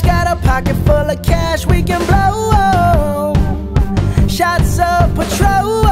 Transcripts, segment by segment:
got a pocket full of cash we can blow. Shots of Patrón.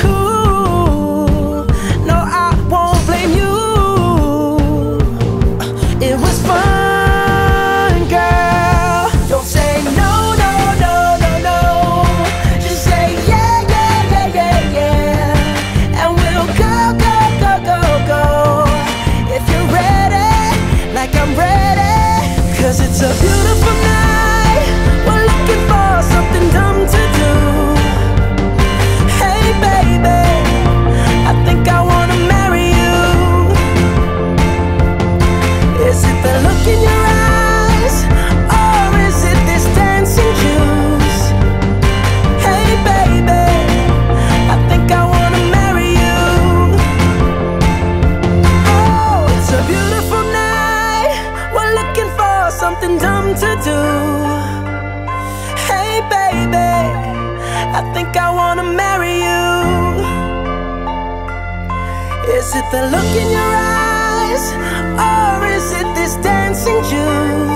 cool. No, I won't blame you. It was fun, girl. Don't say no, no, no, no, no. Just say yeah, yeah, yeah, yeah, yeah. And we'll go, go, go, go, go. If you're ready, like I'm it's a Is it the look in your eyes? Or is it this dancing juice?